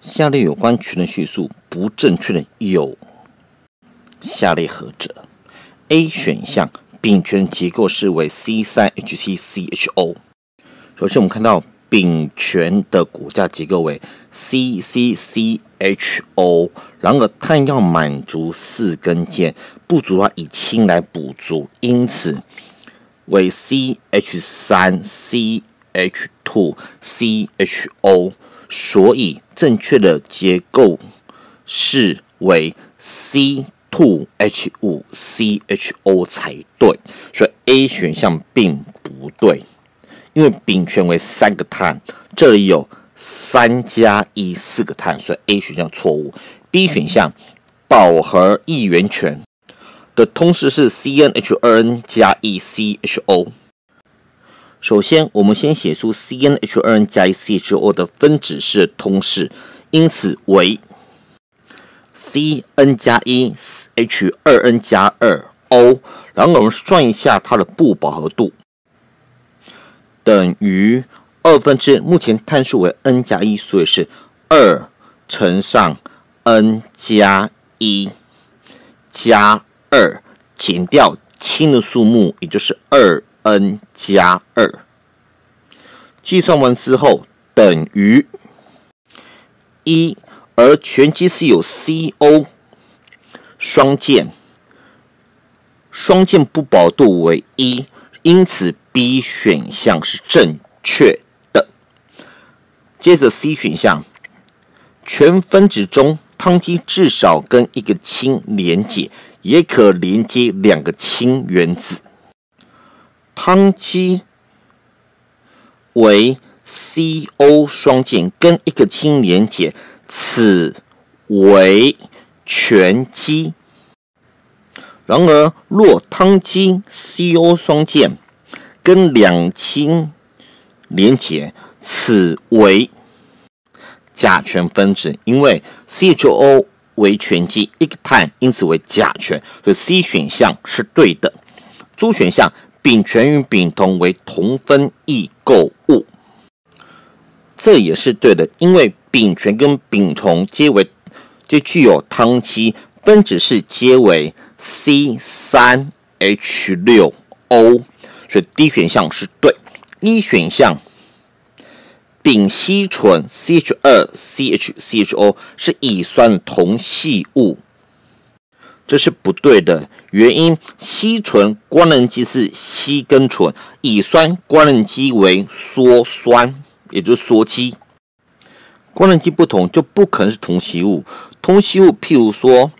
下列有关权的叙述不正确的有下列何者？A 选项，丙醛结构是为 C 三 HCCHO。首先，我们看到丙醛的骨架结构为 CCCHO，然而碳要满足四根键，不足要以氢来补足，因此为 CH 三 CH two CHO。所以正确的结构是为 C2H5CHO 才对，所以 A 选项并不对，因为丙醛为三个碳，这里有三加一四个碳，所以 A 选项错误。B 选项饱和一元醛的通式是 CnH2n 加 1CHO。首先，我们先写出 CnH2n 加一 CHO 的分子式通式，因此为 Cn 加一 H2n 加二 O。然后我们算一下它的不饱和度，等于二分之目前碳数为 n 加一，所以是二乘上 n 加一加二，减掉氢的数目，也就是二。N 加二，计算完之后等于一，而全基是有 CO 双键，双键不饱度为一，因此 B 选项是正确的。接着 C 选项，全分子中汤基至少跟一个氢连接，也可连接两个氢原子。汤基为 CO 双键，跟一个氢连接，此为全基。然而，若汤基 CO 双键跟两氢连接，此为甲醛分子。因为 CHO 为全基，一个碳，因此为甲醛，所以 C 选项是对的。猪选项。丙醛与丙酮为同分异构物，这也是对的，因为丙醛跟丙酮皆为皆具有汤基，分子式皆为 C 三 H 六 O，所以 D 选项是对。一选项，丙烯醇 CH 二 CHCHO 是乙酸同系物。这是不对的，原因烯醇官能基是烯跟醇，乙酸官能基为羧酸，也就是羧基。官能基不同就不可能是同系物。同系物，譬如说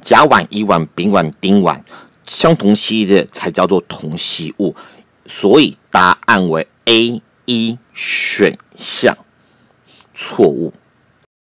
甲烷、乙烷、丙烷、丁烷，相同系列才叫做同系物。所以答案为 A 一选项错误。